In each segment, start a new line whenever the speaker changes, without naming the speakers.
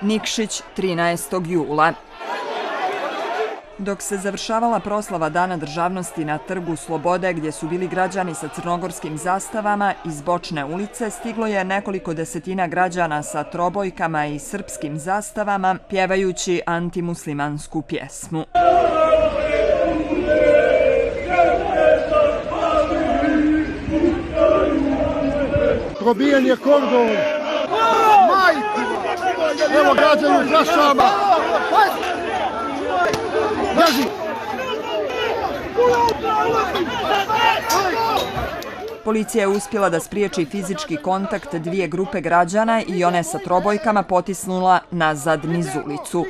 Nikšić 13. jula. Dok se završavala proslava Dana državnosti na Trgu Slobode, gdje su bili građani sa crnogorskim zastavama, iz Bočne ulice stiglo je nekoliko desetina građana sa trobojkama i srpskim zastavama, pjevajući antimuslimansku pjesmu.
Probijen je kordon! Evo građani u flašama! Drži!
Policija je uspjela da spriječi fizički kontakt dvije grupe građana i one sa trobojkama potisnula nazad niz ulicu.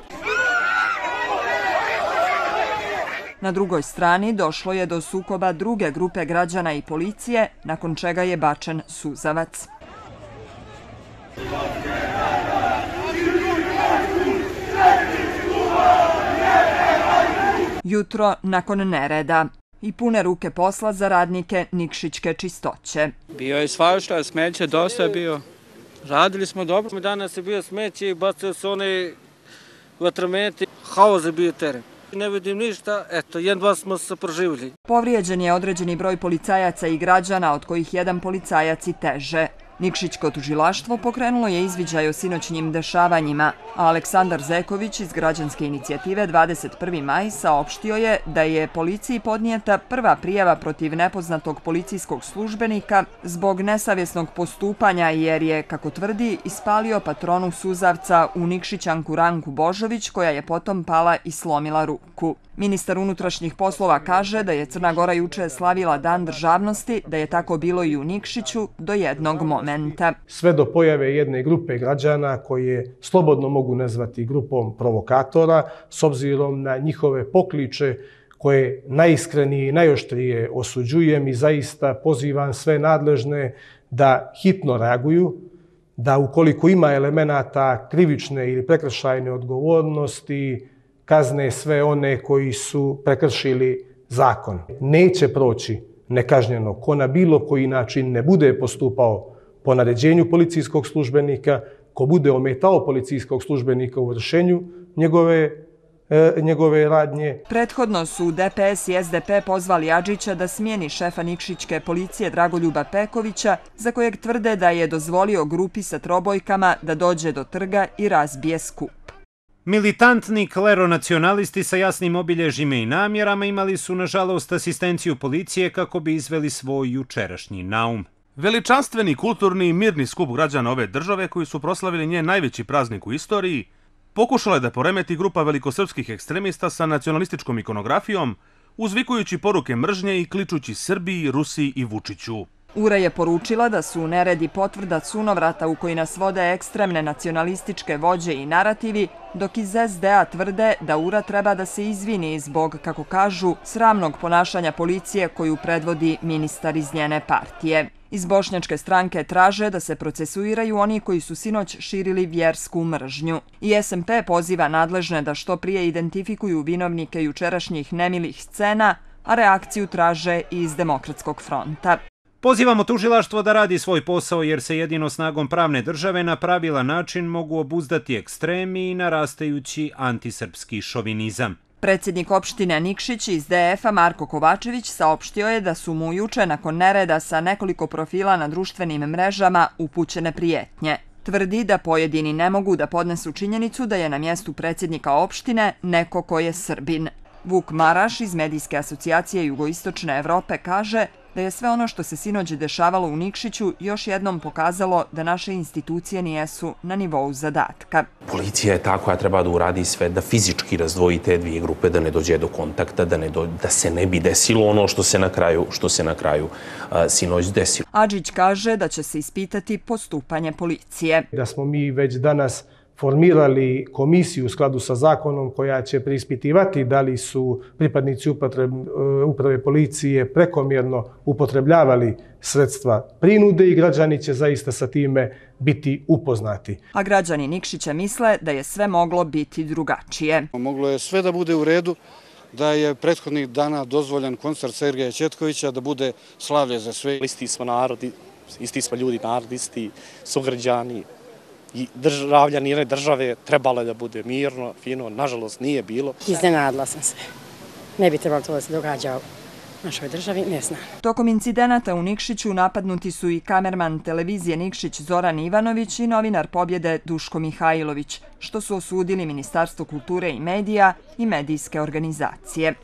Na drugoj strani došlo je do sukoba druge grupe građana i policije, nakon čega je bačen suzavac. Jutro nakon nereda i pune ruke posla za radnike Nikšićke čistoće.
Bio je svašta, smeće dosta je bio. Radili smo dobro. Danas je bio smeće i bacio se one vatrometi. Haos je bio teren. Ne vidim ništa, eto, jedan dva smo se proživili.
Povrijeđen je određeni broj policajaca i građana, od kojih jedan policajac i teže. Nikšićko tužilaštvo pokrenulo je izviđaj o sinoćnjim dešavanjima, a Aleksandar Zeković iz građanske inicijative 21. maj saopštio je da je policiji podnijeta prva prijava protiv nepoznatog policijskog službenika zbog nesavjesnog postupanja jer je, kako tvrdi, ispalio patronu suzavca u Nikšićanku Ranku Božović koja je potom pala i slomila ruku. Ministar unutrašnjih poslova kaže da je Crna Gora juče slavila dan državnosti, da je tako bilo i u Nikšiću do jednog momenta.
Sve do pojave jedne grupe građana koje slobodno mogu nazvati grupom provokatora s obzirom na njihove pokliče koje najiskrenije i najoštrije osuđujem i zaista pozivam sve nadležne da hitno reaguju, da ukoliko ima elemenata krivične ili prekršajne odgovornosti, kazne sve one koji su prekršili zakon. Neće proći nekažnjeno ko na bilo koji način ne bude postupao po naređenju policijskog službenika, ko bude ometao policijskog službenika u vršenju njegove e, njegove radnje.
Prethodno su DPS i SDP pozvali Adžića da smijeni šefa Nikšićke policije Dragoljuba Pekovića, za kojeg tvrde da je dozvolio grupi sa trobojkama da dođe do trga i razbije skup.
Militantni kleronacionalisti sa jasnim obilježime i namjerama imali su, nažalost, asistenciju policije kako bi izveli svoj jučerašnji naum.
Veličanstveni, kulturni i mirni skup građana ove države koji su proslavili njen najveći praznik u istoriji, pokušala je da poremeti grupa velikosrpskih ekstremista sa nacionalističkom ikonografijom, uzvikujući poruke mržnje i kličući Srbiji, Rusiji i Vučiću.
Ura je poručila da su neredi potvrda sunovrata u koji nas vode ekstremne nacionalističke vođe i narativi, dok iz SDA tvrde da Ura treba da se izvini zbog, kako kažu, sramnog ponašanja policije koju predvodi ministar iz njene partije. Iz bošnjačke stranke traže da se procesuiraju oni koji su sinoć širili vjersku mržnju. I SMP poziva nadležne da što prije identifikuju vinovnike jučerašnjih nemilih scena, a reakciju traže i iz Demokratskog fronta.
Pozivamo tužilaštvo da radi svoj posao jer se jedino snagom pravne države na pravila način mogu obuzdati ekstremi i narastajući antisrpski šovinizam.
Predsjednik opštine Nikšić iz DF-a Marko Kovačević saopštio je da su mu juče nakon nereda sa nekoliko profila na društvenim mrežama upućene prijetnje. Tvrdi da pojedini ne mogu da podnesu činjenicu da je na mjestu predsjednika opštine neko ko je Srbin. Vuk Maraš iz Medijske asocijacije Jugoistočne Evrope kaže da je sve ono što se sinođe dešavalo u Nikšiću još jednom pokazalo da naše institucije nijesu na nivou zadatka.
Policija je ta koja treba da uradi sve, da fizički razdvoji te dvije grupe, da ne dođe do kontakta, da, ne do, da se ne bi desilo ono što se na kraju, što se na kraju uh, sinoć desilo.
Adžić kaže da će se ispitati postupanje policije.
Da smo mi već danas formirali komisiju u skladu sa zakonom koja će prispitivati da li su pripadnici upotreb, e, uprave policije prekomjerno upotrebljavali sredstva prinude i građani će zaista sa time biti upoznati.
A građani Nikšića misle da je sve moglo biti drugačije.
Moglo je sve da bude u redu, da je prethodnih dana dozvoljen koncert Sergeja Četkovića, da bude slavlje za sve.
Isti smo narodi, isti smo ljudi, narodi, isti sugrađani, i državljani jedne države trebalo da bude mirno, fino, nažalost nije bilo.
Iznenadila sam se. Ne bi trebalo to da se događa u našoj državi, ne znam.
Tokom incidenata u Nikšiću napadnuti su i kamerman televizije Nikšić Zoran Ivanović i novinar pobjede Duško Mihajlović, što su osudili Ministarstvo kulture i medija i medijske organizacije.